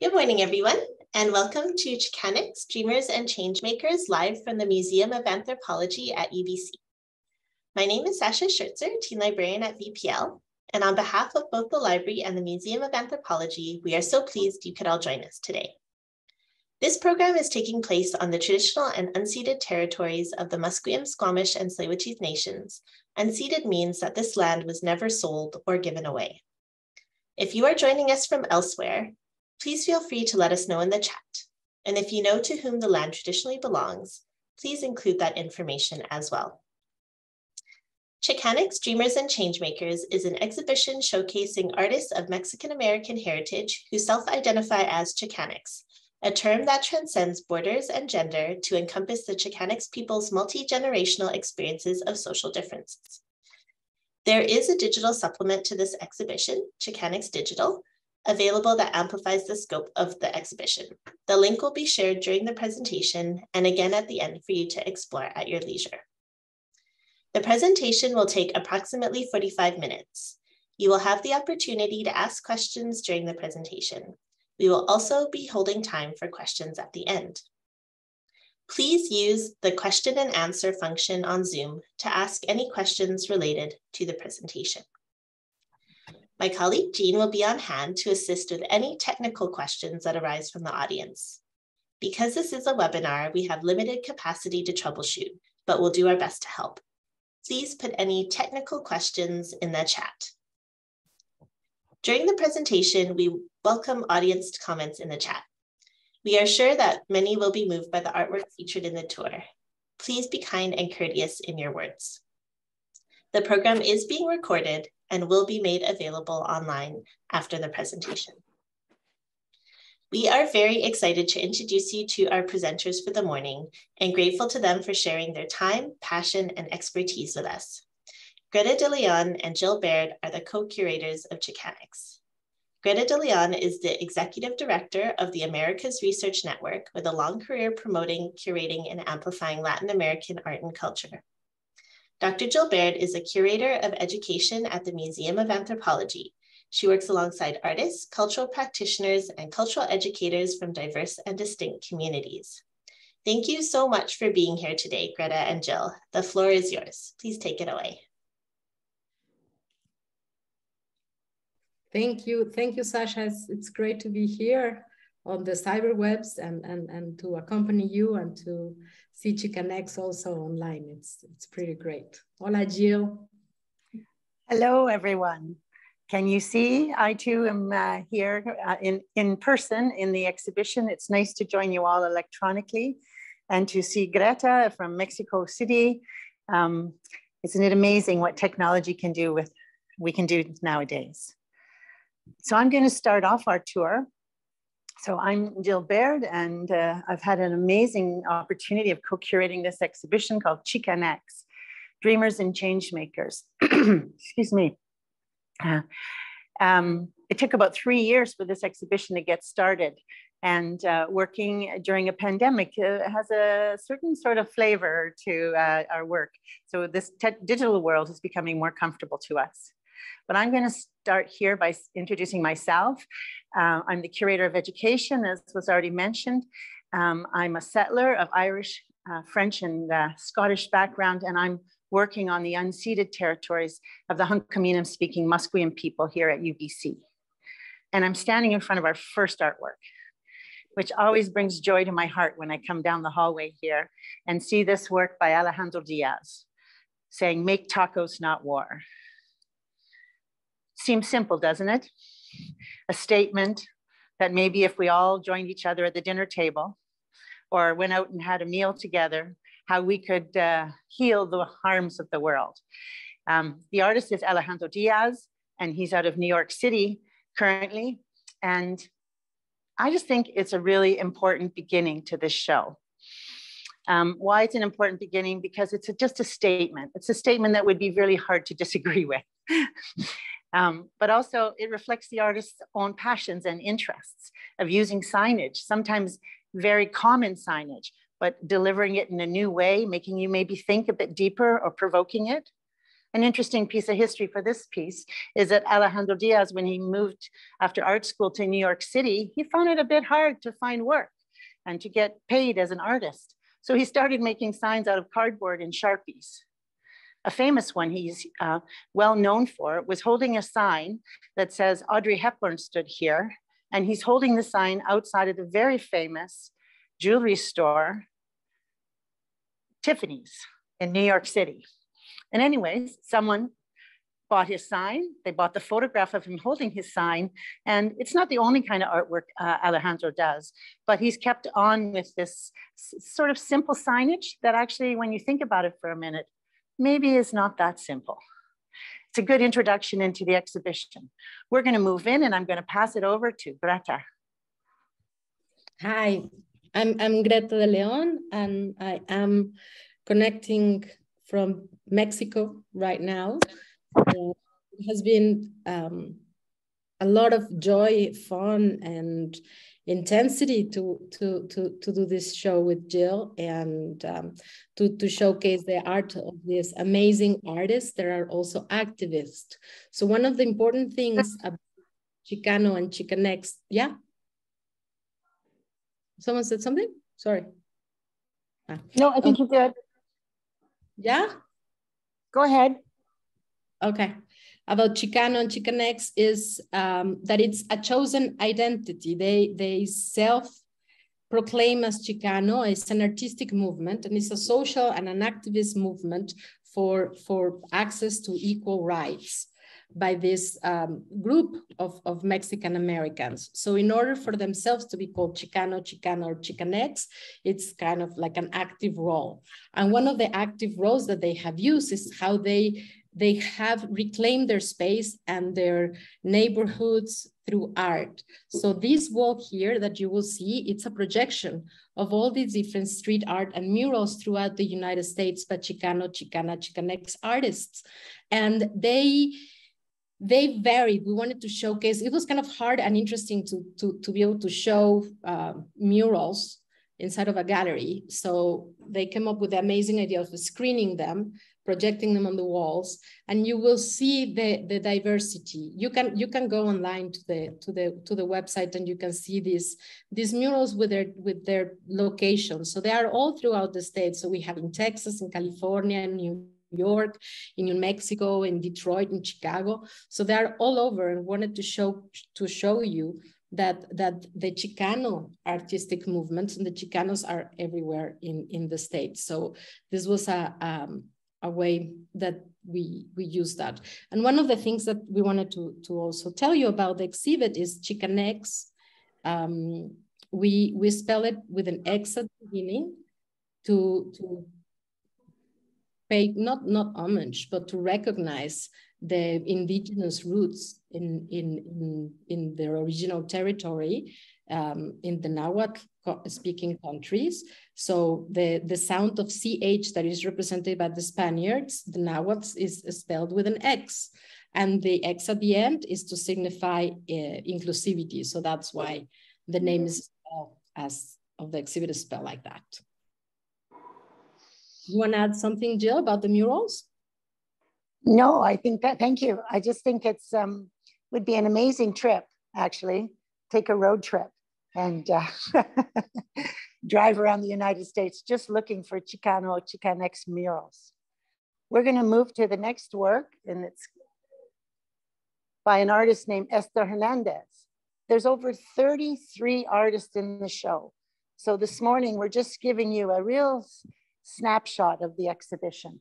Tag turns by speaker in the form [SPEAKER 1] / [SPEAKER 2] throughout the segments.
[SPEAKER 1] Good morning, everyone, and welcome to Xicanx, Dreamers and Changemakers live from the Museum of Anthropology at UBC. My name is Sasha Schertzer, Teen Librarian at VPL, and on behalf of both the library and the Museum of Anthropology, we are so pleased you could all join us today. This program is taking place on the traditional and unceded territories of the Musqueam, Squamish, and Tsleil-Waututh nations. Unceded means that this land was never sold or given away. If you are joining us from elsewhere, please feel free to let us know in the chat. And if you know to whom the land traditionally belongs, please include that information as well. Xicanx Dreamers and Changemakers is an exhibition showcasing artists of Mexican American heritage who self-identify as Xicanx, a term that transcends borders and gender to encompass the Xicanx people's multi-generational experiences of social differences. There is a digital supplement to this exhibition, Xicanx Digital, available that amplifies the scope of the exhibition. The link will be shared during the presentation and again at the end for you to explore at your leisure. The presentation will take approximately 45 minutes. You will have the opportunity to ask questions during the presentation. We will also be holding time for questions at the end. Please use the question and answer function on Zoom to ask any questions related to the presentation. My colleague Jean will be on hand to assist with any technical questions that arise from the audience. Because this is a webinar, we have limited capacity to troubleshoot, but we'll do our best to help. Please put any technical questions in the chat. During the presentation, we welcome audience comments in the chat. We are sure that many will be moved by the artwork featured in the tour. Please be kind and courteous in your words. The program is being recorded and will be made available online after the presentation. We are very excited to introduce you to our presenters for the morning and grateful to them for sharing their time, passion, and expertise with us. Greta De Leon and Jill Baird are the co-curators of Xicanx. Greta De Leon is the executive director of the Americas Research Network with a long career promoting, curating, and amplifying Latin American art and culture. Dr. Jill Baird is a curator of education at the Museum of Anthropology. She works alongside artists, cultural practitioners, and cultural educators from diverse and distinct communities. Thank you so much for being here today, Greta and Jill. The floor is yours. Please take it away.
[SPEAKER 2] Thank you. Thank you, Sasha. It's, it's great to be here on the cyberwebs and, and, and to accompany you and to see Chicanx also online. It's, it's pretty great. Hola, Jill.
[SPEAKER 3] Hello, everyone. Can you see? I too am uh, here uh, in, in person in the exhibition. It's nice to join you all electronically and to see Greta from Mexico City. Um, isn't it amazing what technology can do with, we can do nowadays? So I'm gonna start off our tour so I'm Jill Baird, and uh, I've had an amazing opportunity of co-curating this exhibition called Xicanx, Dreamers and Changemakers. Excuse me. Uh, um, it took about three years for this exhibition to get started. And uh, working during a pandemic uh, has a certain sort of flavor to uh, our work. So this digital world is becoming more comfortable to us. But I'm going to start here by introducing myself. Uh, I'm the curator of education, as was already mentioned. Um, I'm a settler of Irish, uh, French, and uh, Scottish background, and I'm working on the unceded territories of the Hunkaminam speaking Musqueam people here at UBC. And I'm standing in front of our first artwork, which always brings joy to my heart when I come down the hallway here and see this work by Alejandro Diaz saying, make tacos, not war. Seems simple, doesn't it? A statement that maybe if we all joined each other at the dinner table or went out and had a meal together, how we could uh, heal the harms of the world. Um, the artist is Alejandro Diaz, and he's out of New York City currently. And I just think it's a really important beginning to this show. Um, why it's an important beginning? Because it's a, just a statement. It's a statement that would be really hard to disagree with. Um, but also it reflects the artist's own passions and interests of using signage, sometimes very common signage, but delivering it in a new way, making you maybe think a bit deeper or provoking it. An interesting piece of history for this piece is that Alejandro Diaz, when he moved after art school to New York City, he found it a bit hard to find work and to get paid as an artist. So he started making signs out of cardboard and Sharpies. A famous one he's uh, well known for was holding a sign that says Audrey Hepburn stood here. And he's holding the sign outside of the very famous jewelry store, Tiffany's in New York City. And anyways, someone bought his sign. They bought the photograph of him holding his sign. And it's not the only kind of artwork uh, Alejandro does, but he's kept on with this sort of simple signage that actually, when you think about it for a minute, maybe is not that simple. It's a good introduction into the exhibition. We're going to move in and I'm going to pass it over to Greta.
[SPEAKER 2] Hi, I'm, I'm Greta de Leon and I am connecting from Mexico right now. It has been um, a lot of joy, fun, and intensity to to to to do this show with Jill and um, to to showcase the art of these amazing artists. There are also activists. So one of the important things about Chicano and Chicanx, yeah. Someone said something. Sorry.
[SPEAKER 3] Ah. No, I think um, you did.
[SPEAKER 2] Yeah.
[SPEAKER 3] Go ahead.
[SPEAKER 2] Okay. About Chicano and Chicanx is um, that it's a chosen identity. They, they self proclaim as Chicano. It's an artistic movement and it's a social and an activist movement for, for access to equal rights by this um, group of, of Mexican Americans. So in order for themselves to be called Chicano, Chicana, or Chicanx, it's kind of like an active role. And one of the active roles that they have used is how they they have reclaimed their space and their neighborhoods through art. So this wall here that you will see, it's a projection of all these different street art and murals throughout the United States by Chicano, Chicana, Chicanx artists. And they they varied. We wanted to showcase, it was kind of hard and interesting to, to, to be able to show uh, murals inside of a gallery. So they came up with the amazing idea of screening them, projecting them on the walls, and you will see the, the diversity. You can you can go online to the to the to the website and you can see these these murals with their with their locations. So they are all throughout the state. So we have in Texas, in California, in New York, in New Mexico, in Detroit, in Chicago. So they are all over and wanted to show to show you that that the Chicano artistic movements and the Chicanos are everywhere in in the state. So this was a um, a way that we we use that. And one of the things that we wanted to to also tell you about the exhibit is Xicanx. Um, we we spell it with an X at the beginning to to pay not not homage, but to recognize the indigenous roots in in in, in their original territory um, in the Nahuatl speaking countries. So the, the sound of CH that is represented by the Spaniards, the Nahuatl is spelled with an X. And the X at the end is to signify uh, inclusivity. So that's why the name is spelled as of the exhibit is spelled like that. You want to add something, Jill, about the murals?
[SPEAKER 3] No, I think that, thank you. I just think it's, um, would be an amazing trip, actually, take a road trip and uh, drive around the United States just looking for Chicano, Chicanx murals. We're gonna move to the next work and it's by an artist named Esther Hernandez. There's over 33 artists in the show. So this morning, we're just giving you a real snapshot of the exhibition.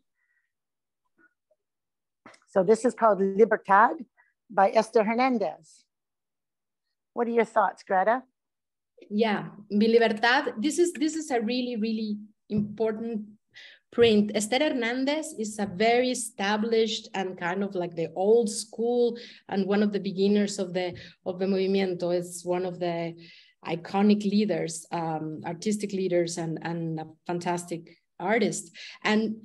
[SPEAKER 3] So this is called Libertad by Esther Hernandez. What are your thoughts, Greta?
[SPEAKER 2] Yeah, Mi Libertad. This is this is a really really important print. Esther Hernandez is a very established and kind of like the old school and one of the beginners of the of the movimiento. It's one of the iconic leaders, um, artistic leaders, and and a fantastic artist. And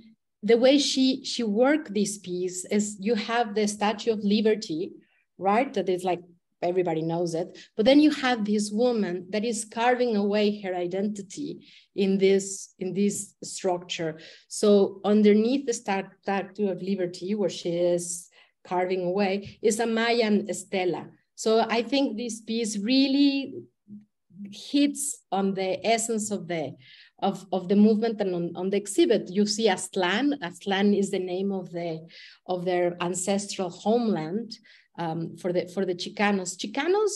[SPEAKER 2] the way she she worked this piece is you have the Statue of Liberty, right? That is like everybody knows it. But then you have this woman that is carving away her identity in this in this structure. So underneath the Statue of Liberty, where she is carving away, is a Mayan stela. So I think this piece really hits on the essence of the of, of the movement and on, on the exhibit you see Aztlan. Aztlan is the name of the of their ancestral homeland um, for the for the Chicanos. Chicanos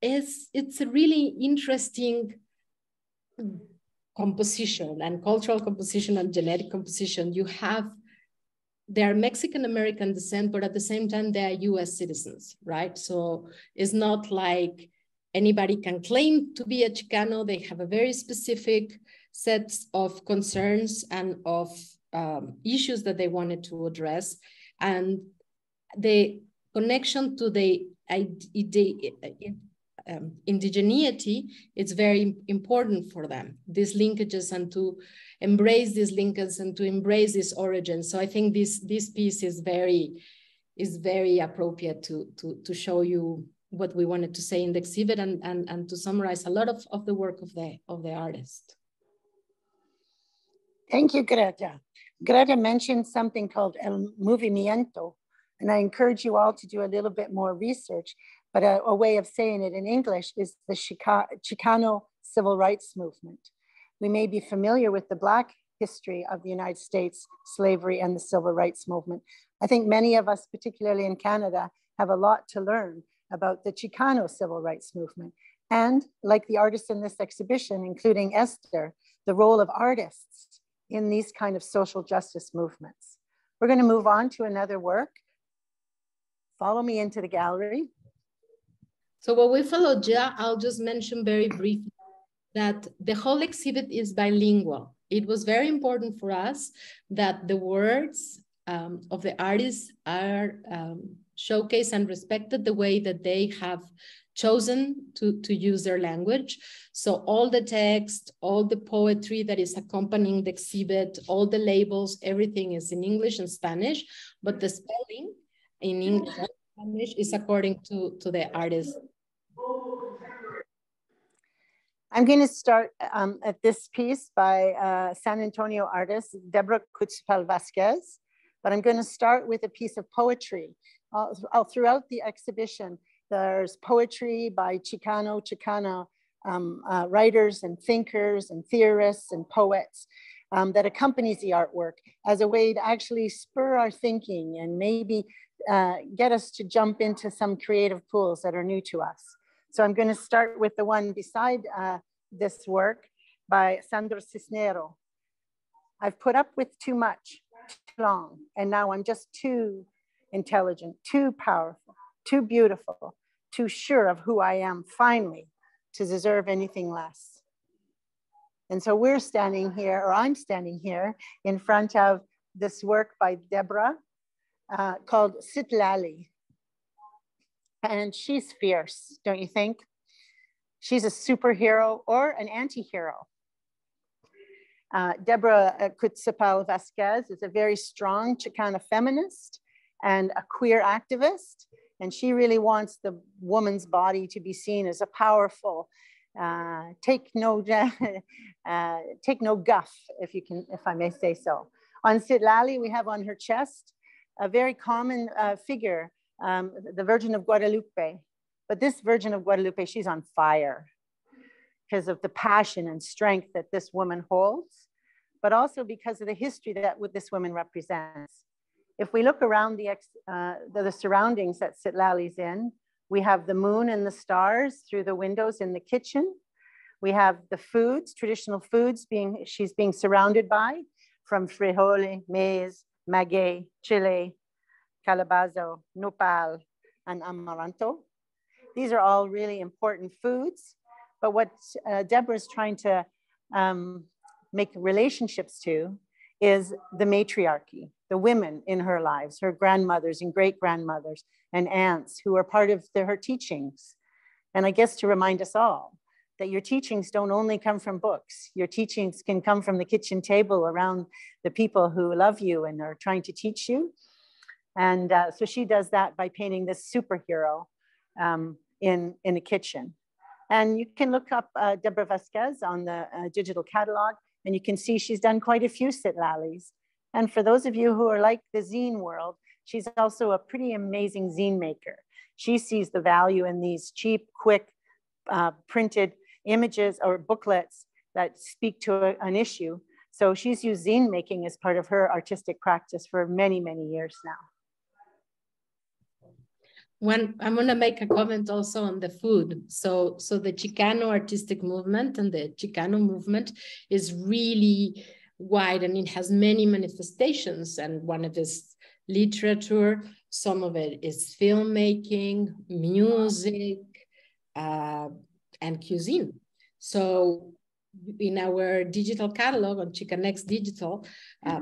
[SPEAKER 2] is it's a really interesting composition and cultural composition and genetic composition. You have they are Mexican American descent, but at the same time they are U.S. citizens, right? So it's not like anybody can claim to be a Chicano. They have a very specific sets of concerns and of um, issues that they wanted to address, and the connection to the um, indigeneity, it's very important for them, these linkages and to embrace these linkages and to embrace this origin. So I think this, this piece is very, is very appropriate to, to, to show you what we wanted to say in the exhibit and, and, and to summarize a lot of, of the work of the, of the artist.
[SPEAKER 3] Thank you, Greta. Greta mentioned something called El Movimiento, and I encourage you all to do a little bit more research, but a, a way of saying it in English is the Chica Chicano Civil Rights Movement. We may be familiar with the Black history of the United States, slavery and the Civil Rights Movement. I think many of us, particularly in Canada, have a lot to learn about the Chicano Civil Rights Movement. And like the artists in this exhibition, including Esther, the role of artists in these kind of social justice movements. We're gonna move on to another work Follow me into the gallery.
[SPEAKER 2] So what we followed, yeah, I'll just mention very briefly that the whole exhibit is bilingual. It was very important for us that the words um, of the artists are um, showcased and respected the way that they have chosen to, to use their language. So all the text, all the poetry that is accompanying the exhibit, all the labels, everything is in English and Spanish, but the spelling in English Spanish is according to, to the artist.
[SPEAKER 3] I'm going to start um, at this piece by uh, San Antonio artist Deborah Kuetzpal Vasquez, but I'm going to start with a piece of poetry. Uh, all throughout the exhibition, there's poetry by Chicano, Chicana um, uh, writers and thinkers and theorists and poets um, that accompanies the artwork as a way to actually spur our thinking and maybe uh, get us to jump into some creative pools that are new to us. So I'm going to start with the one beside uh, this work by Sandra Cisneros. I've put up with too much, too long, and now I'm just too intelligent, too powerful, too beautiful, too sure of who I am finally to deserve anything less. And so we're standing here, or I'm standing here in front of this work by Deborah uh, called Citlali. And she's fierce, don't you think? She's a superhero or an anti-hero. Uh, Deborah Kuetzpal Vasquez is a very strong Chicana feminist and a queer activist. And she really wants the woman's body to be seen as a powerful, uh, take no, uh, take no guff, if you can, if I may say so. On Citlali, we have on her chest a very common uh, figure, um, the Virgin of Guadalupe. But this Virgin of Guadalupe, she's on fire because of the passion and strength that this woman holds, but also because of the history that this woman represents. If we look around the, uh, the, the, surroundings that Citlali's in, we have the moon and the stars through the windows in the kitchen. We have the foods, traditional foods being she's being surrounded by, from frijole, maize, maguey, chile, calabazo, nopal, and amaranto. These are all really important foods, but what uh, Deborah is trying to um, make relationships to is the matriarchy, the women in her lives, her grandmothers and great grandmothers and aunts who are part of the, her teachings. And I guess to remind us all that your teachings don't only come from books. Your teachings can come from the kitchen table around the people who love you and are trying to teach you. And uh, so she does that by painting this superhero um, in, in a kitchen. And you can look up uh, Deborah Vasquez on the uh, digital catalog, and you can see she's done quite a few sit citlallis. And for those of you who are like the zine world, she's also a pretty amazing zine maker. She sees the value in these cheap, quick, uh, printed images or booklets that speak to a, an issue. So she's used zine making as part of her artistic practice for many, many years now.
[SPEAKER 2] When I'm to make a comment also on the food. So, so the Chicano artistic movement and the Chicano movement is really wide and it has many manifestations. And one of this literature, some of it is filmmaking, music, uh, and cuisine. So in our digital catalog on Xicanx Digital, uh,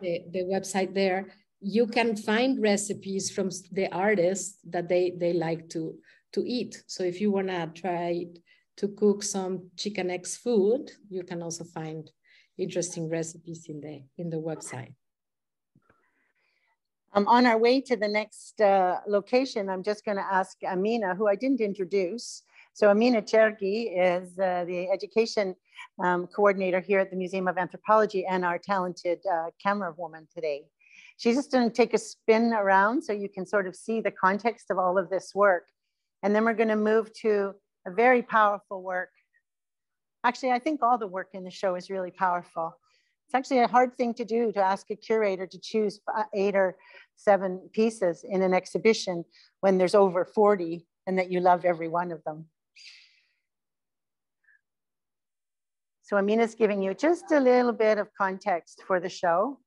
[SPEAKER 2] the, the website there, you can find recipes from the artists that they, they like to, to eat. So if you wanna try to cook some Chicanx food, you can also find interesting recipes in the, in the website.
[SPEAKER 3] Um, on our way to the next uh, location, I'm just gonna ask Amina, who I didn't introduce. So Amina Chergi is uh, the education um, coordinator here at the Museum of Anthropology and our talented uh, camera woman today. She's just gonna take a spin around so you can sort of see the context of all of this work. And then we're gonna move to a very powerful work. Actually, I think all the work in the show is really powerful. It's actually a hard thing to do to ask a curator to choose eight or seven pieces in an exhibition when there's over 40 and that you love every one of them. So Amina's giving you just a little bit of context for the show.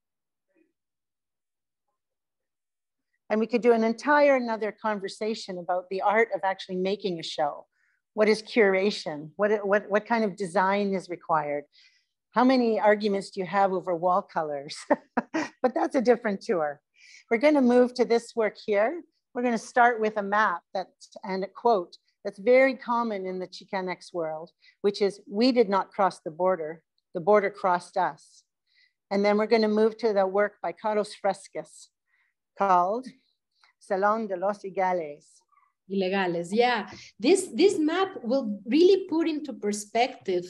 [SPEAKER 3] And we could do an entire another conversation about the art of actually making a show. What is curation? What, what, what kind of design is required? How many arguments do you have over wall colors? but that's a different tour. We're gonna move to this work here. We're gonna start with a map that, and a quote that's very common in the Chicanx world, which is, we did not cross the border, the border crossed us. And then we're gonna move to the work by Carlos Fresquez called Salón de los Ilegales.
[SPEAKER 2] Ilegales, yeah. This, this map will really put into perspective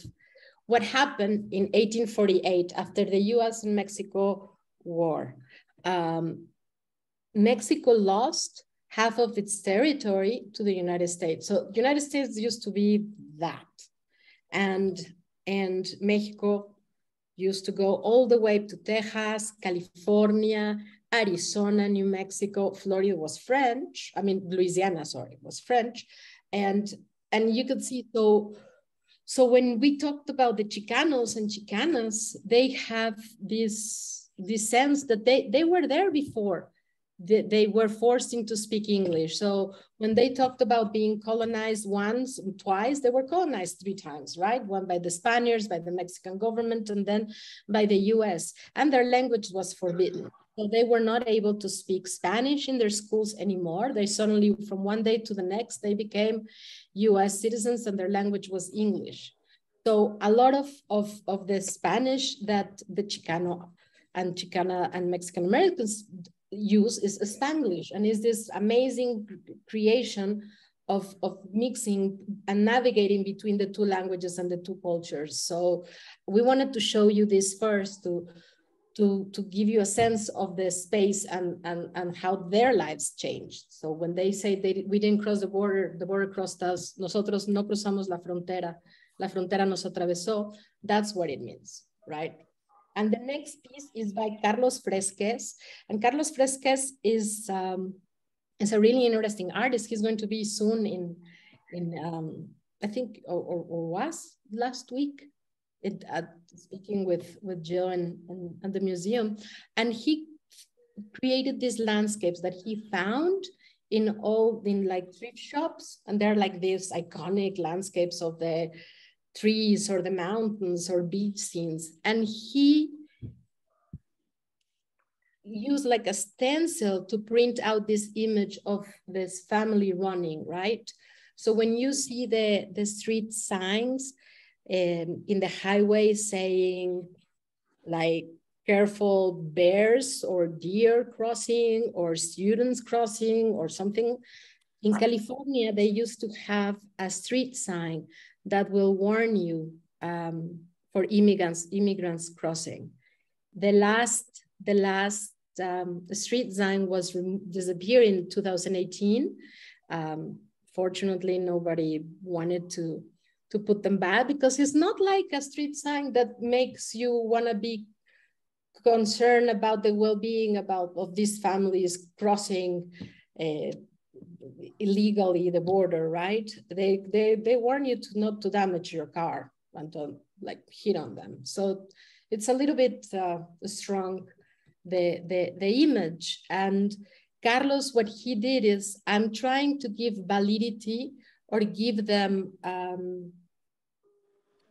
[SPEAKER 2] what happened in 1848 after the US and Mexico war. Um, Mexico lost half of its territory to the United States. So United States used to be that. And, and Mexico used to go all the way to Texas, California, Arizona, New Mexico, Florida was French. I mean, Louisiana, sorry, was French. And, and you could see, so, so when we talked about the Chicanos and Chicanas, they have this, this sense that they, they were there before. They, they were forced into speak English. So when they talked about being colonized once, twice, they were colonized three times, right? One by the Spaniards, by the Mexican government, and then by the US. And their language was forbidden. So they were not able to speak Spanish in their schools anymore. They suddenly, from one day to the next, they became US citizens and their language was English. So a lot of, of, of the Spanish that the Chicano and Chicana and Mexican Americans use is Spanglish and is this amazing creation of, of mixing and navigating between the two languages and the two cultures. So we wanted to show you this first to, to, to give you a sense of the space and, and, and how their lives changed. So when they say they, we didn't cross the border, the border crossed us, nosotros no cruzamos la frontera, la frontera nos atravesó, that's what it means, right? And the next piece is by Carlos Fresquez. And Carlos Fresquez is, um, is a really interesting artist. He's going to be soon in, in um, I think, or, or, or was last week it, uh, speaking with, with Jill and, and, and the museum. And he created these landscapes that he found in all in like thrift shops and they're like these iconic landscapes of the trees or the mountains or beach scenes and he used like a stencil to print out this image of this family running right so when you see the the street signs um, in the highway saying like careful bears or deer crossing or students crossing or something In California, they used to have a street sign that will warn you um, for immigrants immigrants crossing. The last the last um, street sign was disappeared in 2018. Um, fortunately, nobody wanted to to put them back because it's not like a street sign that makes you want to be concerned about the well-being about of these families crossing uh, illegally the border, right? They, they, they warn you to not to damage your car and to like hit on them. So it's a little bit uh, strong, the, the, the image. And Carlos, what he did is I'm trying to give validity or give them um,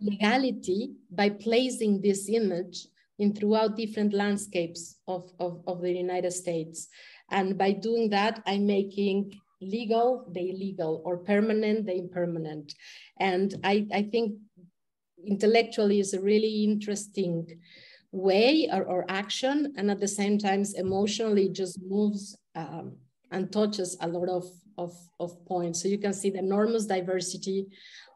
[SPEAKER 2] legality by placing this image in throughout different landscapes of, of, of the United States. And by doing that, I'm making legal, the illegal, or permanent, the impermanent. And I, I think intellectually is a really interesting way or, or action. And at the same time, emotionally just moves um, and touches a lot of, of, of points. So you can see the enormous diversity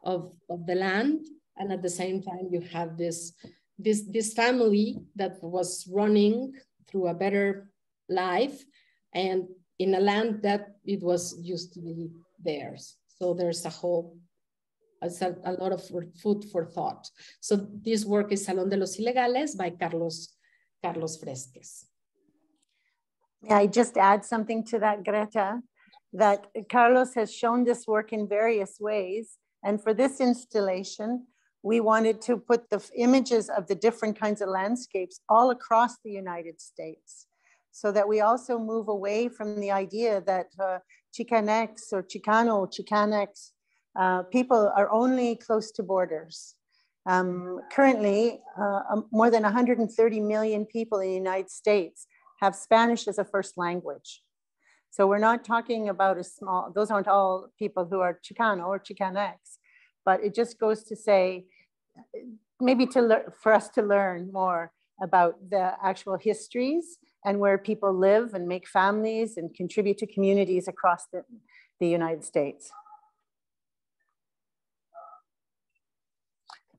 [SPEAKER 2] of, of the land. And at the same time, you have this, this, this family that was running through a better life and in a land that it was used to be theirs. So there's a whole, a, a lot of food for thought. So this work is Salón de los Ilegales by Carlos, Carlos Fresquez.
[SPEAKER 3] May I just add something to that, Greta? That Carlos has shown this work in various ways. And for this installation, we wanted to put the images of the different kinds of landscapes all across the United States so that we also move away from the idea that uh, Chicanx or Chicano, Chicanx, uh, people are only close to borders. Um, currently, uh, um, more than 130 million people in the United States have Spanish as a first language. So we're not talking about a small, those aren't all people who are Chicano or Chicanx, but it just goes to say, maybe to learn, for us to learn more about the actual histories and where people live and make families and contribute to communities across the, the United States.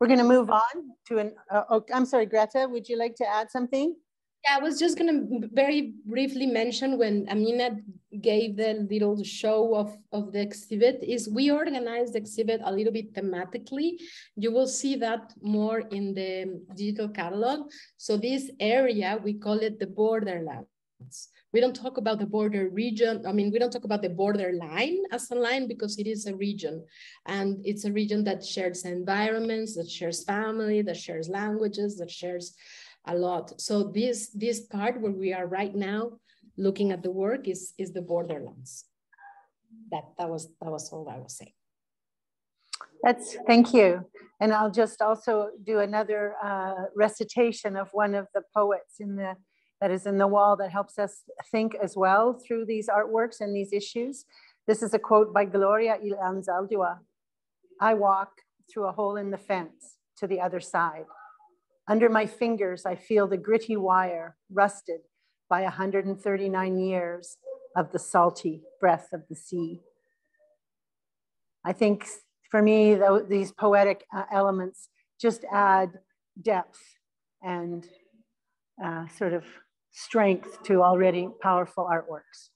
[SPEAKER 3] We're going to move on to an, uh, oh, I'm sorry, Greta, would you like to add something?
[SPEAKER 2] Yeah, I was just going to very briefly mention when Amina gave the little show of, of the exhibit is we organized the exhibit a little bit thematically. You will see that more in the digital catalog. So this area, we call it the borderlands. We don't talk about the border region. I mean, we don't talk about the border line as a line because it is a region. And it's a region that shares environments, that shares family, that shares languages, that shares a lot. So this, this part where we are right now, looking at the work is, is the borderlands. That, that, was, that was all I was saying.
[SPEAKER 3] That's, thank you. And I'll just also do another uh, recitation of one of the poets in the, that is in the wall that helps us think as well through these artworks and these issues. This is a quote by Gloria Anzaldúa. I walk through a hole in the fence to the other side. Under my fingers, I feel the gritty wire rusted by 139 years of the salty breath of the sea. I think for me, these poetic uh, elements just add depth and uh, sort of strength to already powerful artworks.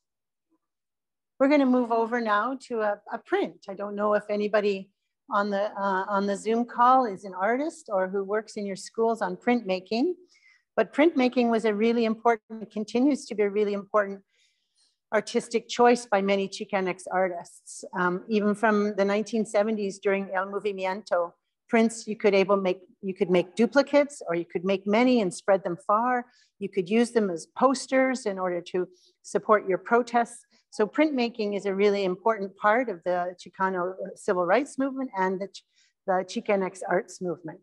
[SPEAKER 3] We're going to move over now to a, a print. I don't know if anybody on the, uh, on the Zoom call is an artist or who works in your schools on printmaking. But printmaking was a really important, continues to be a really important artistic choice by many Chicanx artists. Um, even from the 1970s during El Movimiento, prints you could able make, you could make duplicates or you could make many and spread them far. You could use them as posters in order to support your protests. So printmaking is a really important part of the Chicano civil rights movement and the, the Chicanx arts movement.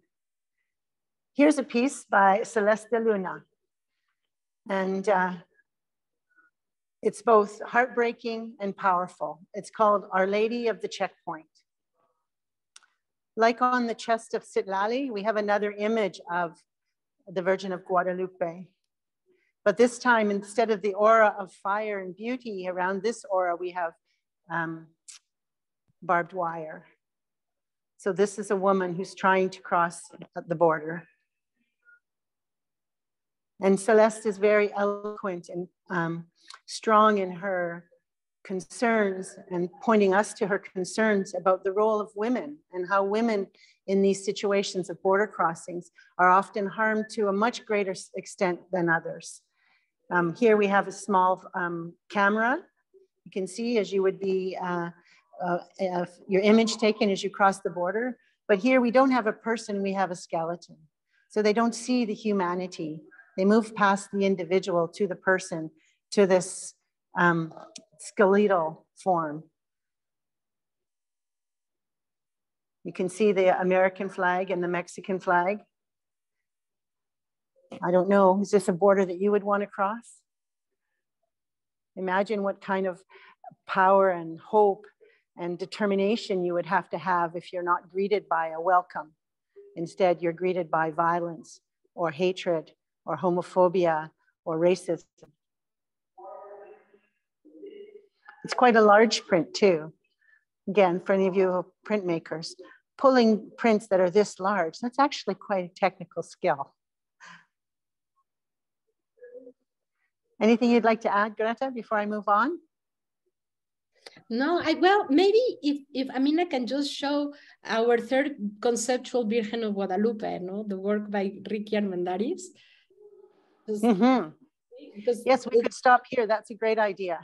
[SPEAKER 3] Here's a piece by Celeste Luna. And uh, it's both heartbreaking and powerful. It's called Our Lady of the Checkpoint. Like on the chest of Citlali, we have another image of the Virgin of Guadalupe. But this time, instead of the aura of fire and beauty around this aura, we have um, barbed wire. So this is a woman who's trying to cross the border. And Celeste is very eloquent and um, strong in her concerns and pointing us to her concerns about the role of women and how women in these situations of border crossings are often harmed to a much greater extent than others. Um, here we have a small um, camera. You can see as you would be uh, uh, your image taken as you cross the border. But here we don't have a person, we have a skeleton. So they don't see the humanity. They move past the individual to the person, to this um, skeletal form. You can see the American flag and the Mexican flag. I don't know, is this a border that you would want to cross? Imagine what kind of power and hope and determination you would have to have if you're not greeted by a welcome. Instead, you're greeted by violence or hatred or homophobia or racism. It's quite a large print too. Again, for any of you printmakers, pulling prints that are this large, that's actually quite a technical skill. Anything you'd like to add, Greta, before I move on?
[SPEAKER 2] No, I well maybe if if Amina can just show our third conceptual Virgen of Guadalupe, no, the work by Ricky Armendariz.
[SPEAKER 3] Mm -hmm. Because yes, we could stop here. That's a great idea.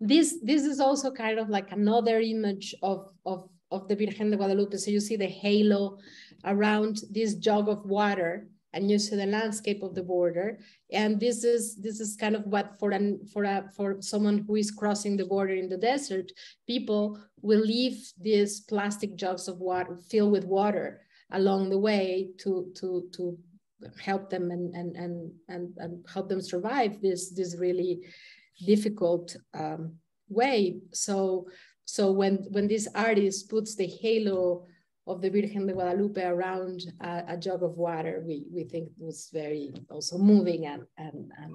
[SPEAKER 2] This this is also kind of like another image of of of the Virgen de Guadalupe. So you see the halo around this jug of water and you see the landscape of the border. And this is this is kind of what for an for a for someone who is crossing the border in the desert, people will leave these plastic jugs of water filled with water along the way to to to help them and and and and, and help them survive this this really difficult um, way. So so when when this artist puts the halo of the Virgen de Guadalupe around a, a, jug of water, we, we think was very also moving and, and, and,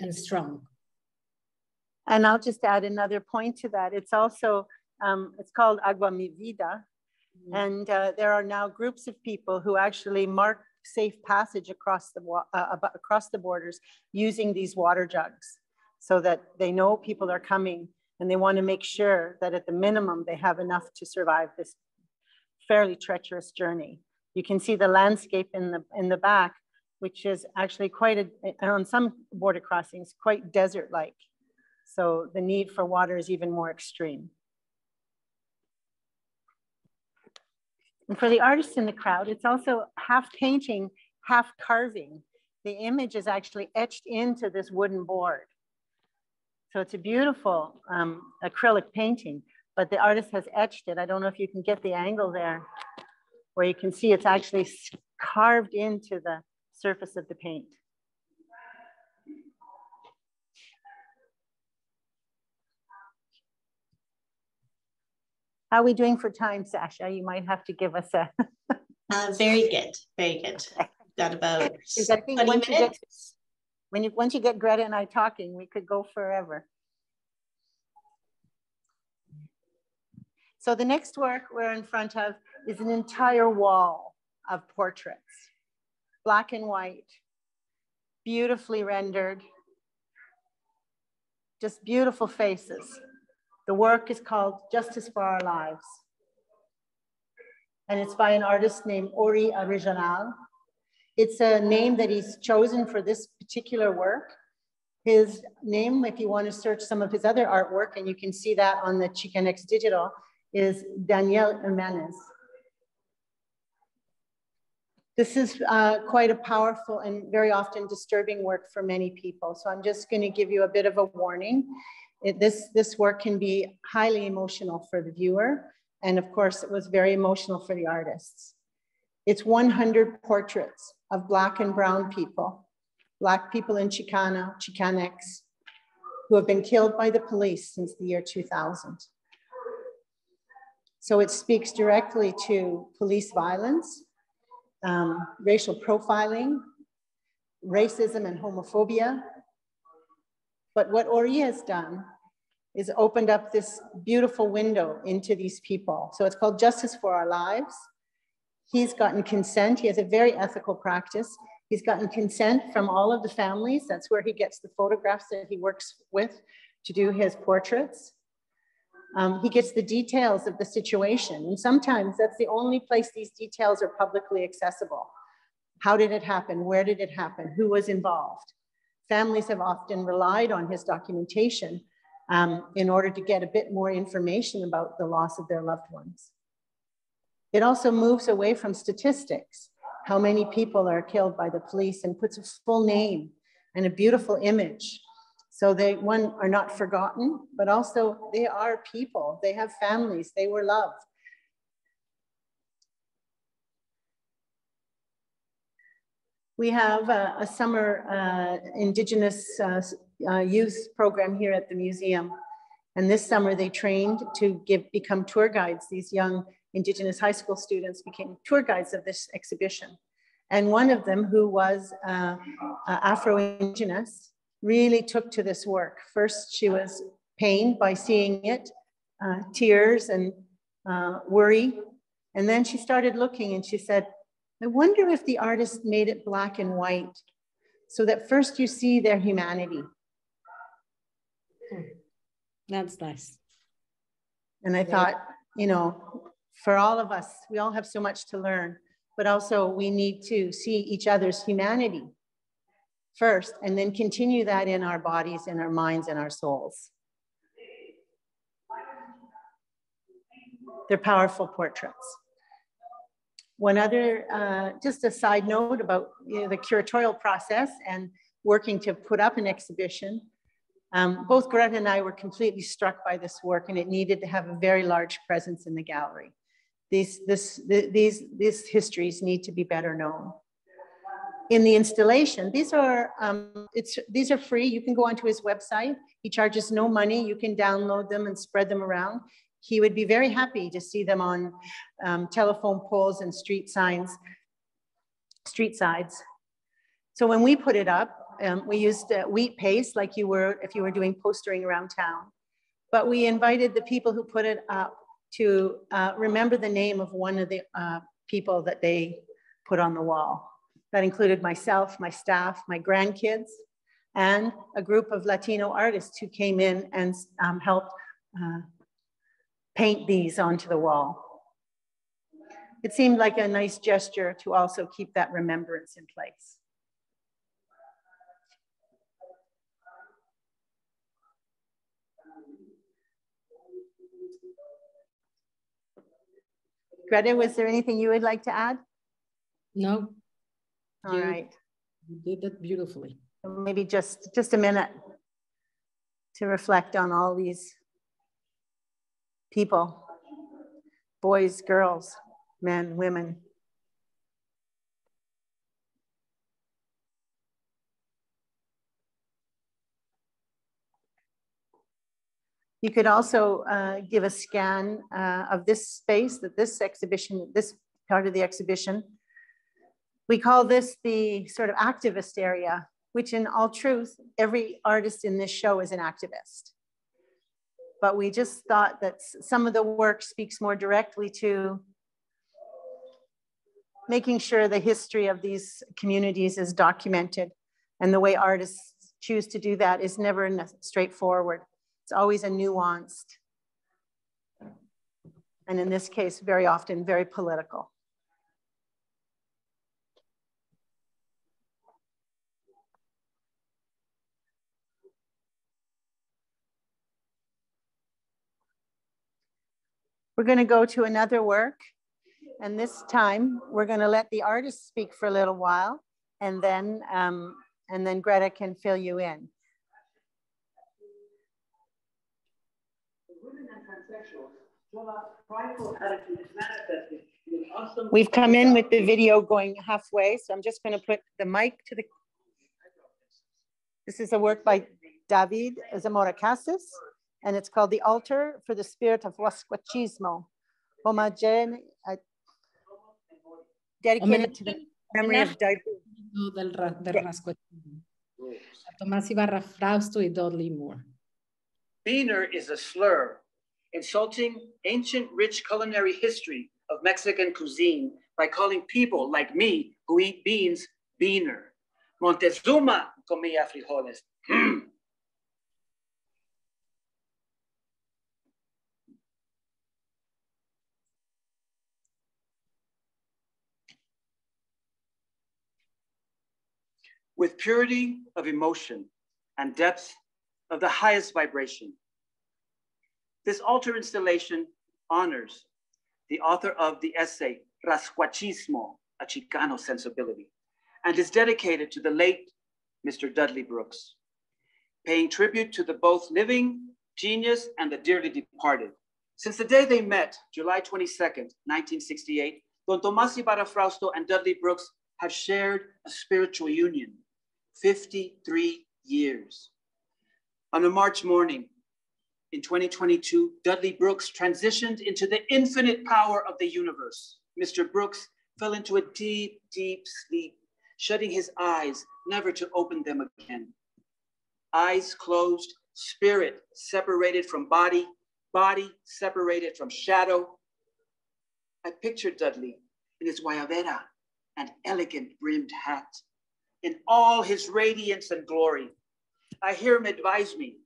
[SPEAKER 2] and strong.
[SPEAKER 3] And I'll just add another point to that. It's also, um, it's called Agua Mi Vida. Mm-hmm. And uh, there are now groups of people who actually mark safe passage across the, uh, across the borders using these water jugs so that they know people are coming and they want to make sure that at the minimum they have enough to survive this fairly treacherous journey. You can see the landscape in the, in the back, which is actually quite a, on some border crossings, quite desert-like. So the need for water is even more extreme. And for the artists in the crowd, it's also half painting, half carving. The image is actually etched into this wooden board. So it's a beautiful um, acrylic painting but the artist has etched it. I don't know if you can get the angle there where you can see it's actually carved into the surface of the paint. How are we doing for time, Sasha? You might have to give us a.
[SPEAKER 1] uh, very good, very good. Got about
[SPEAKER 3] 20 once minutes. You get, when you once you get Greta and I talking, we could go forever. So the next work we're in front of is an entire wall of portraits, black and white, beautifully rendered, just beautiful faces. The work is called Justice for Our Lives. And it's by an artist named Oree Originol. It's a name that he's chosen for this particular work. His name, if you want to search some of his other artwork, and you can see that on the Xicanx Digital, is Danielle Jimenez. This is uh, quite a powerful and very often disturbing work for many people. So I'm just gonna give you a bit of a warning. It, this, this work can be highly emotional for the viewer. And of course, it was very emotional for the artists. It's 100 portraits of Black and Brown people, Black people in Chicana, Chicanx, who have been killed by the police since the year 2000. So it speaks directly to police violence, um, racial profiling, racism and homophobia. But what Oree has done is opened up this beautiful window into these people. So it's called Justice for Our Lives. He's gotten consent. He has a very ethical practice. He's gotten consent from all of the families. That's where he gets the photographs that he works with to do his portraits. Um, he gets the details of the situation. And sometimes that's the only place these details are publicly accessible. How did it happen? Where did it happen? Who was involved? Families have often relied on his documentation um, in order to get a bit more information about the loss of their loved ones. It also moves away from statistics, how many people are killed by the police and puts a full name and a beautiful image so they, one, are not forgotten, but also they are people. They have families. They were loved. We have a, a summer uh, Indigenous uh, uh, youth program here at the museum. And this summer they trained to give, become tour guides. These young Indigenous high school students became tour guides of this exhibition. And one of them who was uh, Afro-Indigenous really took to this work. First, she was pained by seeing it, uh, tears and uh, worry. And then she started looking and she said, I wonder if the artist made it black and white so that first you see their humanity.
[SPEAKER 2] Hmm. That's nice.
[SPEAKER 3] And I thought, you know, for all of us, we all have so much to learn, but also we need to see each other's humanity first, and then continue that in our bodies, in our minds, and our souls. They're powerful portraits. One other, uh, just a side note about you know, the curatorial process and working to put up an exhibition. Um, both Greta and I were completely struck by this work and it needed to have a very large presence in the gallery. These, this, these, these histories need to be better known in the installation. These are um, it's these are free. You can go onto his website. He charges no money. You can download them and spread them around. He would be very happy to see them on um, telephone poles and street signs, street sides. So when we put it up, um, we used uh, wheat paste like you were if you were doing postering around town. But we invited the people who put it up to uh, remember the name of one of the uh, people that they put on the wall. That included myself, my staff, my grandkids, and a group of Latino artists who came in and um, helped uh, paint these onto the wall. It seemed like a nice gesture to also keep that remembrance in place. Greta, was there anything you would like to add?
[SPEAKER 2] No,
[SPEAKER 3] all you, right.
[SPEAKER 2] You did that beautifully.
[SPEAKER 3] Maybe just, just a minute to reflect on all these people, boys, girls, men, women. You could also uh, give a scan uh, of this space that this exhibition, this part of the exhibition we call this the sort of activist area, which in all truth, every artist in this show is an activist. But we just thought that some of the work speaks more directly to making sure the history of these communities is documented. And the way artists choose to do that is never straightforward. It's always a nuanced, and in this case, very often very political. We're going to go to another work. And this time we're going to let the artist speak for a little while and then, um, and then Greta can fill you in. We've come in with the video going halfway, so I'm just going to put the mic to the. This is a work by David Zamora Casas and it's called The Altar for the Spirit of Rascuachismo, homogen, uh, dedicated to the memory of David.
[SPEAKER 2] Del, del Tomás Ibarra Frausto y Dudley Moore.
[SPEAKER 4] Beaner is a slur, insulting ancient rich culinary history of Mexican cuisine by calling people like me who eat beans beaner. Montezuma comía frijoles. With purity of emotion and depth of the highest vibration. This altar installation honors the author of the essay Rascuachismo, a Chicano sensibility, and is dedicated to the late Mr. Dudley Brooks, paying tribute to the both living genius and the dearly departed. Since the day they met, July 22nd, 1968, Don Tomás Ibarra Frausto and Dudley Brooks have shared a spiritual union, 53 years. On a March morning in 2022, Dudley Brooks transitioned into the infinite power of the universe. Mr. Brooks fell into a deep, deep sleep, shutting his eyes, never to open them again. Eyes closed, spirit separated from body, body separated from shadow. I pictured Dudley in his guayabera and elegant brimmed hat, in all his radiance and glory. I hear him advise me,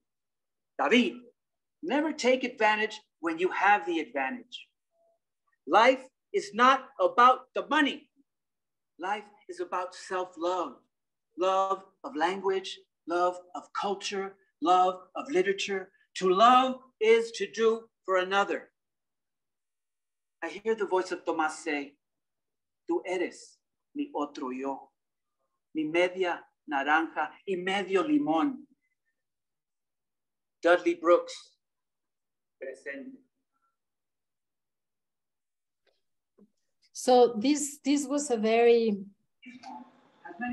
[SPEAKER 4] David, never take advantage when you have the advantage. Life is not about the money. Life is about self love love of language, love of culture, love of literature. To love is to do for another. I hear the voice of Tomás say, Tú eres mi otro yo, mi media naranja y medio limón. Dudley Brooks, presente.
[SPEAKER 2] So this this was a very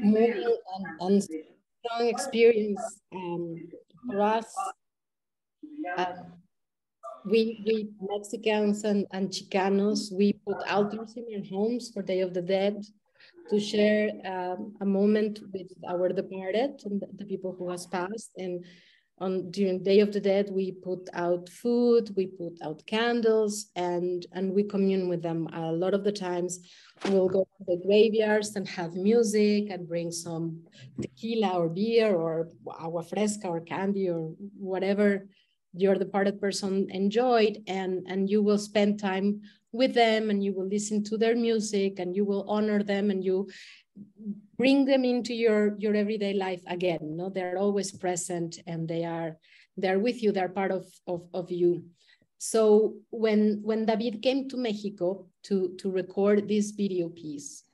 [SPEAKER 2] moving and, and strong experience um, for us. Um, we, we Mexicans and, and Chicanos, we put altars in our homes for Day of the Dead to share um, a moment with our departed and the, people who has passed. And on during Day of the Dead, we put out food, we put out candles, and and we commune with them. A lot of the times, we'll go to the graveyards and have music and bring some tequila or beer or agua fresca or candy or whatever your departed person enjoyed, and and you will spend time with them and you will listen to their music and you will honor them and you bring them into your your everyday life again no? They're always present and they are they're with you they're part of of, of you. So when when david came to mexico to to record this video piece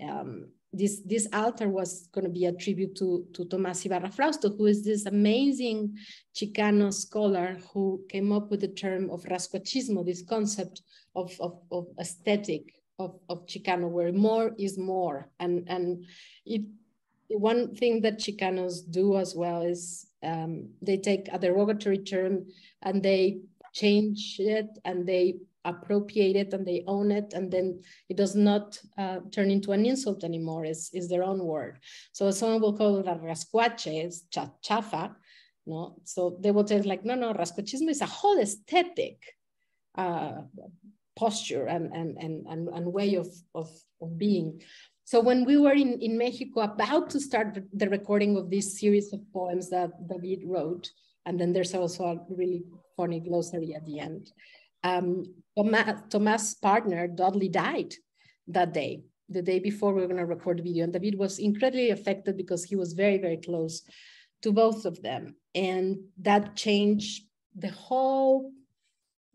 [SPEAKER 2] um, this this altar was going to be a tribute to to Tomás Ibarra Frausto, who is this amazing Chicano scholar who came up with the term of rascuachismo, this concept of, of, of aesthetic of, of Chicano, where more is more. And, and it, one thing that Chicanos do as well is um, they take a derogatory term and they change it and they appropriate it and they own it and then it does not uh, turn into an insult anymore is is their own word so someone will call it a rascuache it's chafa no so they will say like no no rascuachismo is a whole aesthetic uh, posture and, and, and, and, and way of, of, of being. So when we were in, in Mexico about to start the recording of this series of poems that David wrote, and then there's also a really funny glossary at the end. Um, Thomas' partner, Dudley, died that day, the day before we were going to record the video. And David was incredibly affected because he was very, very close to both of them. And that changed the whole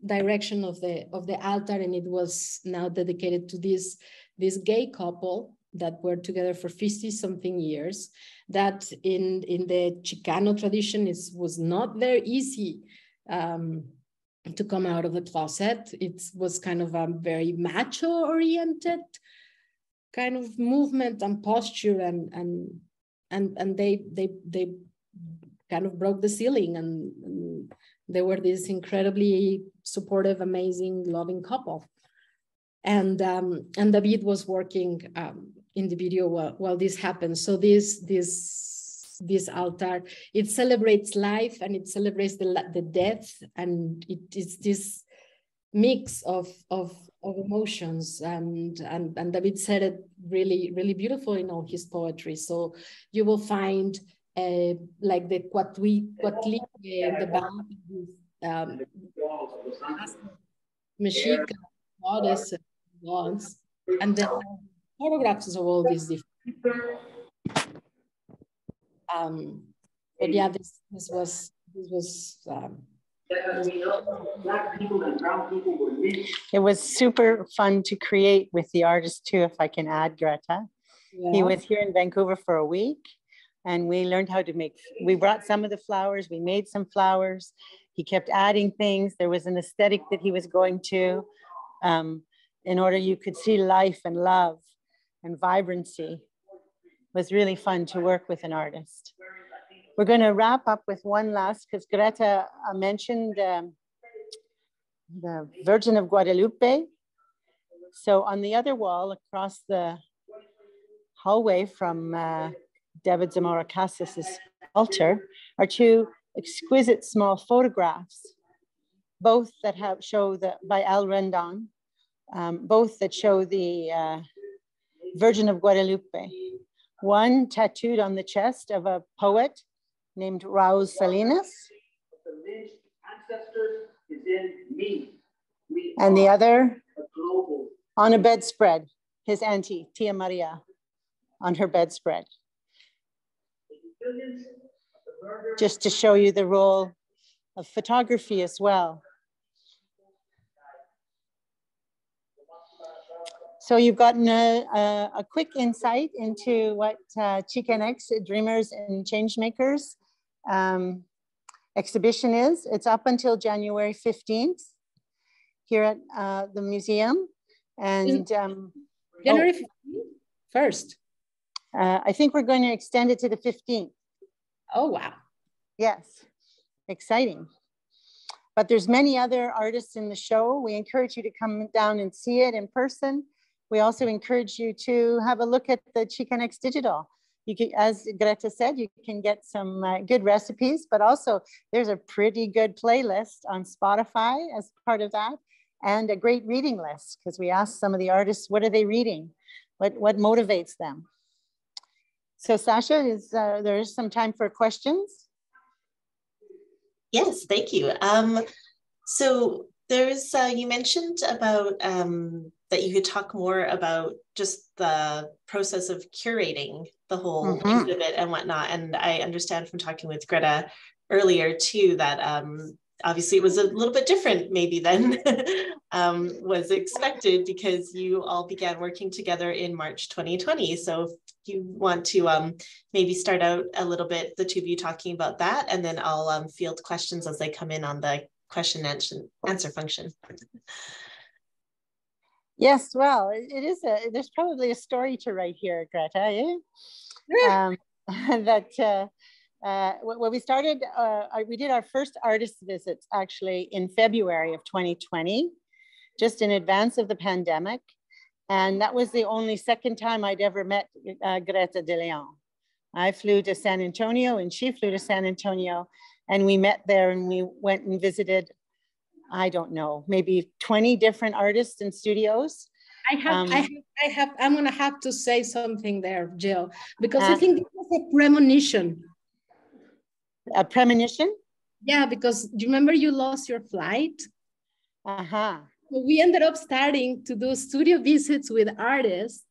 [SPEAKER 2] direction of the of the altar and it was now dedicated to this this gay couple that were together for 50 something years that in in the chicano tradition is was not very easy um, to come out of the closet it was kind of a very macho oriented kind of movement and posture and and and and they they they kind of broke the ceiling and, and they were this incredibly supportive, amazing, loving couple. And um, and David was working um, in the video while, while this happened. So this this this altar. It celebrates life and it celebrates the, the death, and it is this mix of of of emotions and and and David said it really really beautiful in all his poetry. So you will find uh, like the Quatli Quatli in the back, um, Mexica, goddess, and then photographs of all these different. Um, but yeah, this this was this was. Um,
[SPEAKER 3] it was super fun to create with the artist too, if I can add, Greta. Yeah. He was here in Vancouver for a week and we learned how to make, we brought some of the flowers, we made some flowers. He kept adding things. There was an aesthetic that he was going to um, in order you could see life and love and vibrancy. Was really fun to work with an artist. We're going to wrap up with one last because Greta uh, mentioned um, the Virgin of Guadalupe. So on the other wall across the hallway from uh, David Zamora Casas's altar are two exquisite small photographs, both that have show the by Al Rendon, um, both that show the uh, Virgin of Guadalupe. One tattooed on the chest of a poet named Raul Salinas. And the other on a bedspread, his auntie, Tia Maria, on her bedspread. Just to show you the role of photography as well. So you've gotten a, a, a quick insight into what uh, Xicanx Dreamers and Changemakers um, exhibition is. It's up until January 15th here at uh, the museum. And um,
[SPEAKER 2] January oh, 1st.
[SPEAKER 3] Uh, I think we're going to extend it to the 15th.
[SPEAKER 2] Oh, wow.
[SPEAKER 3] Yes, exciting. But there's many other artists in the show. We encourage you to come down and see it in person. We also encourage you to have a look at the Xicanx Digital you can, as Greta said, you can get some uh, good recipes, but also there's a pretty good playlist on Spotify as part of that and a great reading list because we asked some of the artists, what are they reading? What, what motivates them? So Sasha, is uh, there is some time for questions?
[SPEAKER 1] Yes, thank you. Um, so there's, uh, you mentioned about um, that you could talk more about just the process of curating the whole mm-hmm. exhibit and whatnot. And I understand from talking with Greta earlier too that um, obviously it was a little bit different maybe than um, was expected because you all began working together in March 2020. So if you want to um, maybe start out a little bit, the two of you talking about that, and then I'll um, field questions as they come in on the question answer, answer function.
[SPEAKER 3] Yes, well, it is a, there's probably a story to write here, Greta, eh? um, that uh, uh, when we started, uh, we did our first artist visits actually in February of 2020, just in advance of the pandemic. And that was the only second time I'd ever met uh, Greta de Leon. I flew to San Antonio and she flew to San Antonio and we met there and we went and visited I don't know, maybe 20 different artists and studios.
[SPEAKER 2] I have, um, I have, I have, I'm gonna have to say something there, Jill, because uh, I think it was a premonition.
[SPEAKER 3] A premonition?
[SPEAKER 2] Yeah, because do you remember you lost your flight?
[SPEAKER 3] Uh-huh.
[SPEAKER 2] So we ended up starting to do studio visits with artists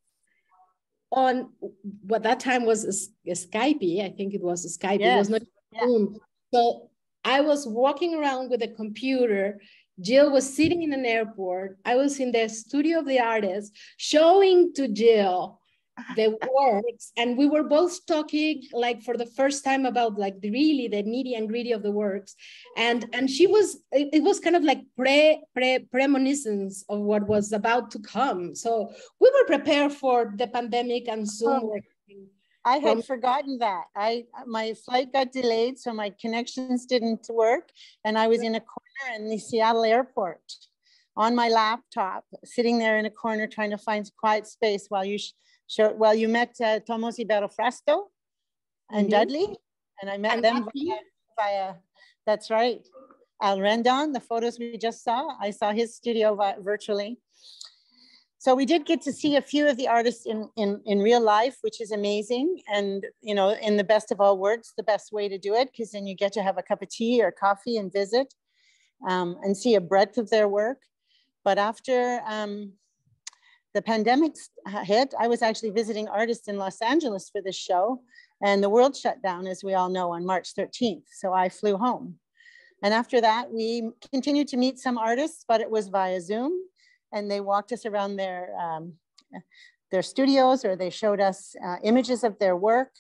[SPEAKER 2] on what that time was a, a Skype. I think it was a Skype. Yes. It was not Zoom. So I was walking around with a computer. Jill was sitting in an airport. I was in the studio of the artist showing to Jill the works and we were both talking like for the first time about like the really the nitty and gritty of the works and and she was it, it was kind of like pre pre premonitions of what was about to come so we were prepared for the pandemic and zoom oh.
[SPEAKER 3] I had forgotten that. I my flight got delayed, so my connections didn't work, and I was in a corner in the Seattle airport on my laptop, sitting there in a corner trying to find quiet space while you show while you met uh, Tomás Ibarra Frausto. and mm -hmm. Dudley, and I met and them via, via, that's right, Al Rendon, the photos we just saw. I saw his studio virtually. So we did get to see a few of the artists in, in, in real life, which is amazing. And, you know, in the best of all words, the best way to do it, because then you get to have a cup of tea or coffee and visit um, and see a breadth of their work. But after um, the pandemic hit, I was actually visiting artists in Los Angeles for this show. And the world shut down, as we all know, on March 13th. So I flew home. And after that, we continued to meet some artists, but it was via Zoom and they walked us around their, um, their studios or they showed us uh, images of their work.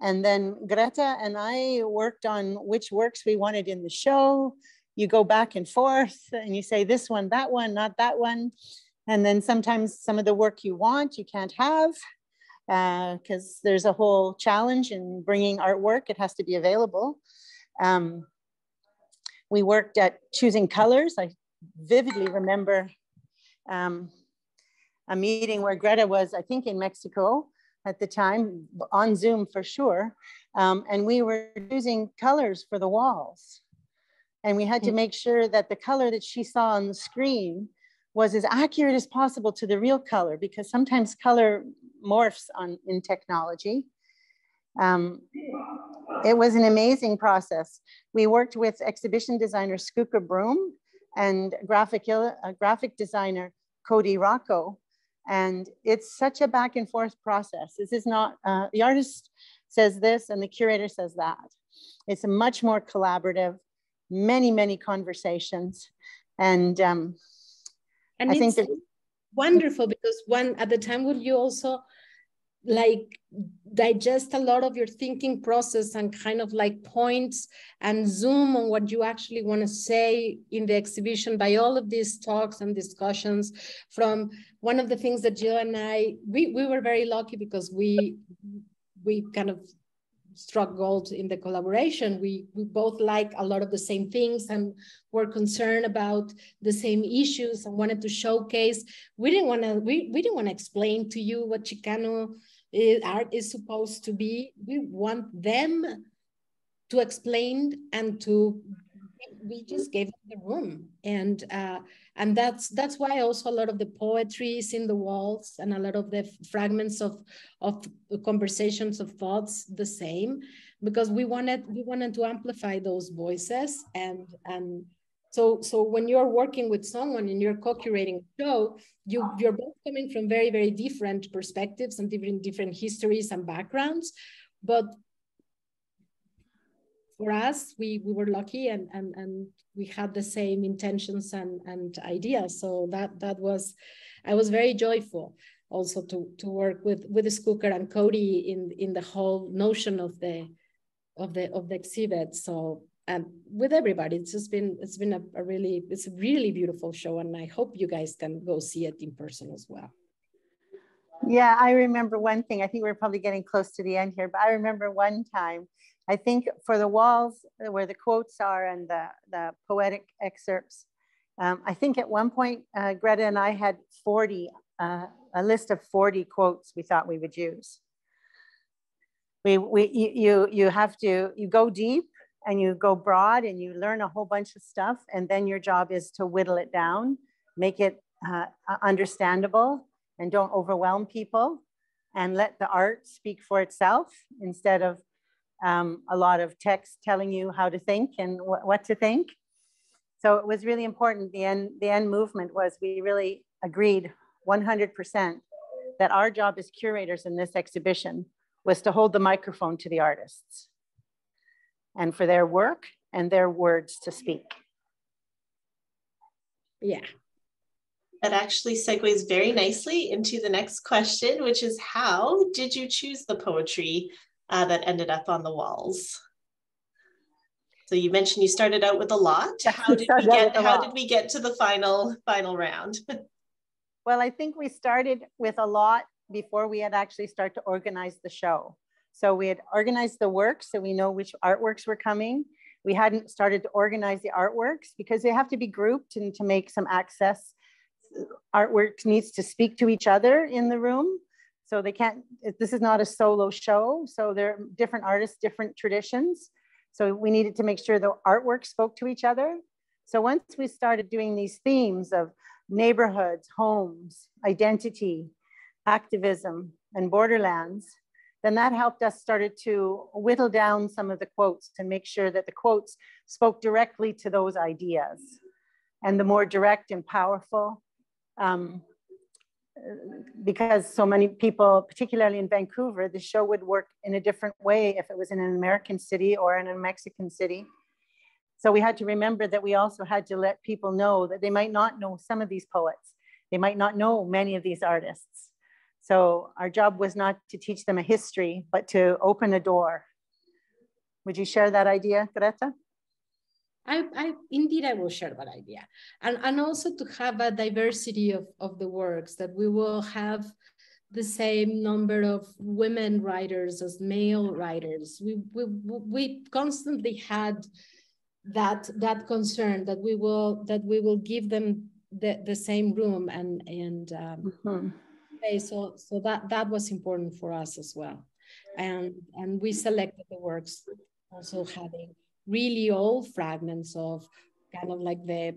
[SPEAKER 3] And then Greta and I worked on which works we wanted in the show. You go back and forth and you say this one, that one, not that one. And then sometimes some of the work you want, you can't have because uh, there's a whole challenge in bringing artwork. It has to be available. Um, we worked at choosing colors. I vividly remember um, a meeting where Greta was, I think, in Mexico at the time, on Zoom for sure. Um, and we were using colors for the walls. And we had to hmm. make sure that the color that she saw on the screen was as accurate as possible to the real color because sometimes color morphs on in technology. Um, it was an amazing process. We worked with exhibition designer Skooka Broom and graphic, uh, graphic designer Cody Rocco. And it's such a back and forth process. This is not, uh, the artist says this and the curator says that. It's a much more collaborative, many, many conversations. And, um,
[SPEAKER 2] and I think that wonderful because one at the time would you also like digest a lot of your thinking process and kind of like points and zoom on what you actually want to say in the exhibition by all of these talks and discussions from one of the things that Jill and I we we were very lucky because we we kind of struck gold in the collaboration. We, we both like a lot of the same things and were concerned about the same issues and wanted to showcase. We didn't want to we, we didn't want to explain to you what Chicano is, art is supposed to be. We want them to explain and to we just gave them the room. And uh, and that's that's why also a lot of the poetry is in the walls and a lot of the fragments of of conversations of thoughts the same because we wanted we wanted to amplify those voices. And and so so when you're working with someone and you're co-curating a show you you're both coming from very very different perspectives and different different histories and backgrounds. But for us, we, we were lucky and, and, and we had the same intentions and, and ideas. So that, that was, I was very joyful also to, to work with, with Skooka and Cody in, in the whole notion of the, of the, of the exhibit. So and with everybody, it's just been, it's been a, a really, it's a really beautiful show. And I hope you guys can go see it in person as well.
[SPEAKER 3] Yeah, I remember one thing. I think we're probably getting close to the end here, but I remember one time I think for the walls where the quotes are and the, the poetic excerpts, um, I think at one point, uh, Greta and I had 40, uh, a list of 40 quotes we thought we would use. We, we, you, you have to, you go deep and you go broad and you learn a whole bunch of stuff. And then your job is to whittle it down, make it uh, understandable and don't overwhelm people and let the art speak for itself instead of um, a lot of text telling you how to think and wh what to think. So it was really important. The end, the end movement was we really agreed 100% that our job as curators in this exhibition was to hold the microphone to the artists and for their work and their words to speak.
[SPEAKER 2] Yeah.
[SPEAKER 1] That actually segues very nicely into the next question, which is how did you choose the poetry uh, that ended up on the walls. So you mentioned you started out with a lot. How did we get how did we get to the final final round?
[SPEAKER 3] well, I think we started with a lot before we had actually started to organize the show. So we had organized the works so we know which artworks were coming. We hadn't started to organize the artworks because they have to be grouped and to make some access. Artwork needs to speak to each other in the room. So they can't, this is not a solo show. So there are different artists, different traditions. So we needed to make sure the artwork spoke to each other. So once we started doing these themes of neighborhoods, homes, identity, activism, and borderlands, then that helped us started to whittle down some of the quotes to make sure that the quotes spoke directly to those ideas. And the more direct and powerful, um, because so many people, particularly in Vancouver, the show would work in a different way if it was in an American city or in a Mexican city. So we had to remember that we also had to let people know that they might not know some of these poets. They might not know many of these artists. So our job was not to teach them a history, but to open a door. Would you share that idea, Greta?
[SPEAKER 2] I, I, indeed I will share that idea. And, and also to have a diversity of, of the works, that we will have the same number of women writers as male writers. We, we, we constantly had that, that concern that we will, that we will give them the, the same room and, and um, mm-hmm. so, so that, that was important for us as well. And, and we selected the works also having really old fragments of kind of like the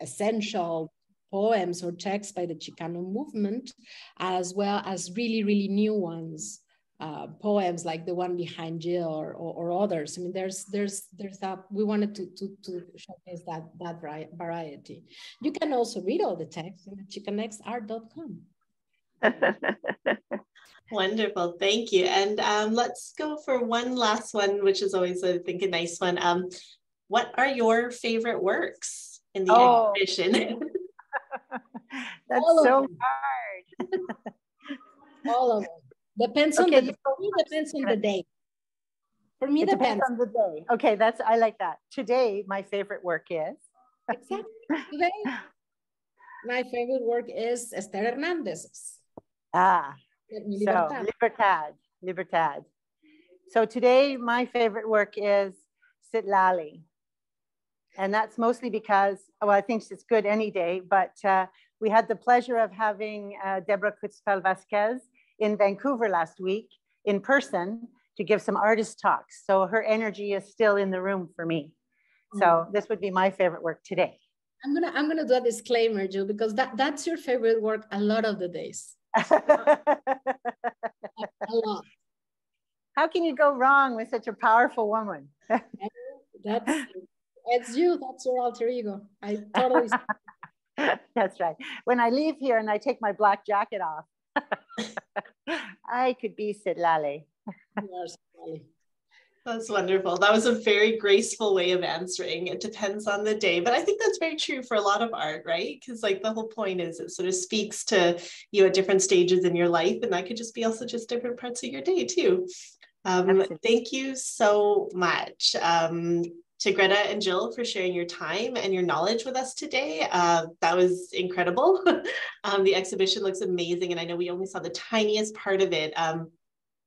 [SPEAKER 2] essential poems or texts by the Chicano movement, as well as really, really new ones, uh, poems like the one behind Jill or, or, or, others. I mean, there's there's there's that we wanted to to, to showcase that that variety. You can also read all the text in the chicanxart.com.
[SPEAKER 1] Wonderful, thank you. And um, let's go for one last one, which is always, I think, a nice one. Um, what are your favorite works in the oh. exhibition?
[SPEAKER 3] That's All so hard.
[SPEAKER 2] All of them. Depends okay, on the, for me, depends on the day. For me,
[SPEAKER 3] it depends. depends on the day. Okay, that's I like that. Today, my favorite work is.
[SPEAKER 2] exactly. Today, my favorite work is Ester Hernandez's.
[SPEAKER 3] Ah, so Libertad, Libertad. So today my favorite work is Citlali. And that's mostly because, well, I think it's good any day, but uh, we had the pleasure of having uh, Deborah Kuetzpal Vasquez in Vancouver last week in person to give some artist talks. So her energy is still in the room for me. So mm. this would be my favorite work today.
[SPEAKER 2] I'm gonna I'm gonna do a disclaimer, Jill, because that, that's your favorite work a lot of the days.
[SPEAKER 3] How can you go wrong with such a powerful woman?
[SPEAKER 2] that's it's you. That's your alter ego. I totally.
[SPEAKER 3] that's right. When I leave here and I take my black jacket off, I could be Citlali. Yes,
[SPEAKER 1] that's wonderful. That was a very graceful way of answering. It depends on the day, but I think that's very true for a lot of art, right? Because like the whole point is it sort of speaks to you at different stages in your life, and that could just be also just different parts of your day too. Um, thank you so much. Um, to Greta and Jill for sharing your time and your knowledge with us today. Uh, that was incredible. um, the exhibition looks amazing, and I know we only saw the tiniest part of it, um,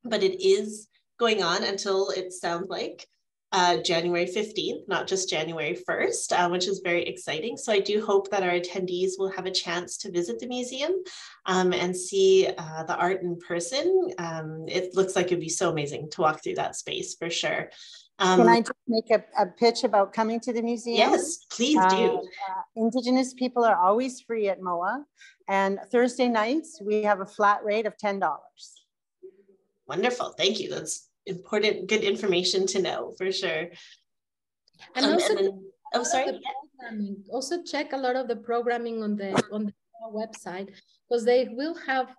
[SPEAKER 1] but it is going on until it sounds like uh, January 15th, not just January 1st, uh, which is very exciting. So I do hope that our attendees will have a chance to visit the museum um, and see uh, the art in person. Um, it looks like it'd be so amazing to walk through that space for sure.
[SPEAKER 3] Um, Can I just make a, a, pitch about coming to the museum?
[SPEAKER 1] Yes, please do. Uh,
[SPEAKER 3] Indigenous people are always free at MOA. And Thursday nights, we have a flat rate of $10.
[SPEAKER 1] Wonderful. Thank you. That's important, good information to know for sure.
[SPEAKER 2] And um, also, and then, oh, sorry. Also check a lot of the programming on the on the website because they will have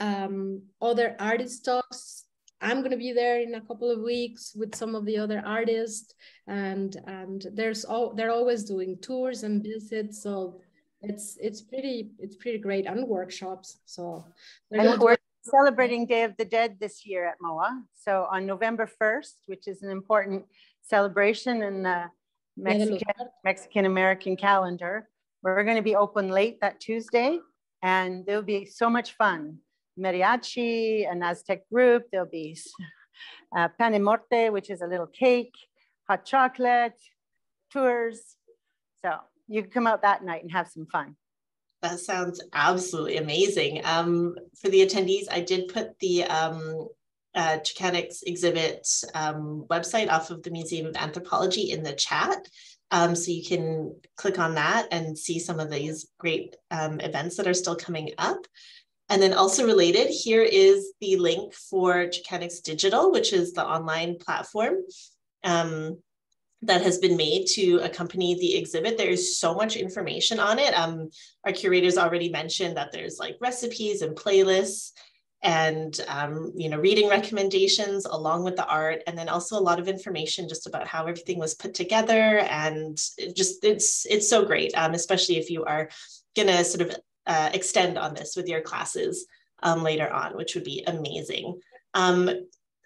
[SPEAKER 2] um, other artist talks. I'm going to be there in a couple of weeks with some of the other artists, and and there's all they're always doing tours and visits. So it's it's pretty it's pretty great and workshops. So
[SPEAKER 3] celebrating Day of the Dead this year at MOA. So on November 1st, which is an important celebration in the Mexican, Mexican American calendar, we're going to be open late that Tuesday and there'll be so much fun. Mariachi, an Aztec group, there'll be uh, pan morte, which is a little cake, hot chocolate, tours. So you can come out that night and have some fun.
[SPEAKER 1] That sounds absolutely amazing. Um, for the attendees, I did put the um, uh, Xicanx exhibit um, website off of the Museum of Anthropology in the chat. Um, so you can click on that and see some of these great um, events that are still coming up. And then also related, here is the link for Xicanx Digital, which is the online platform um, that has been made to accompany the exhibit. There's so much information on it. Um, our curators already mentioned that there's like recipes and playlists and um, you know reading recommendations along with the art and then also a lot of information just about how everything was put together and it just it's it's so great um, especially if you are going to sort of uh, extend on this with your classes um, later on which would be amazing um,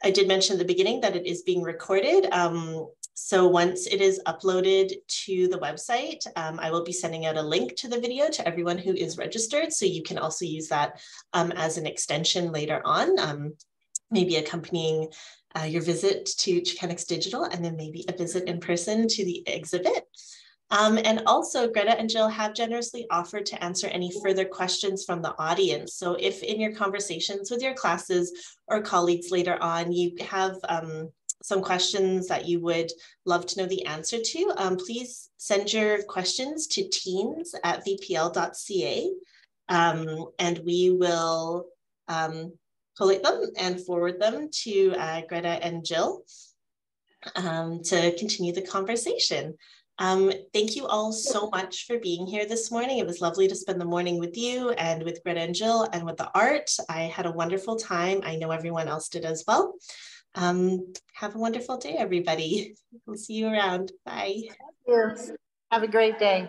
[SPEAKER 1] i did mention at the beginning that it is being recorded um, so once it is uploaded to the website, um, I will be sending out a link to the video to everyone who is registered. So you can also use that um, as an extension later on, um, maybe accompanying uh, your visit to Xicanx Digital and then maybe a visit in person to the exhibit. Um, and also Greta and Jill have generously offered to answer any further questions from the audience. So if in your conversations with your classes or colleagues later on, you have um, some questions that you would love to know the answer to, um, please send your questions to teens at vpl.ca um, and we will um, collate them and forward them to uh, Greta and Jill um, to continue the conversation. Um, thank you all so much for being here this morning. It was lovely to spend the morning with you and with Greta and Jill and with the art. I had a wonderful time. I know everyone else did as well. Um, have a wonderful day, everybody. We'll see you around. Bye.
[SPEAKER 3] Have a great day.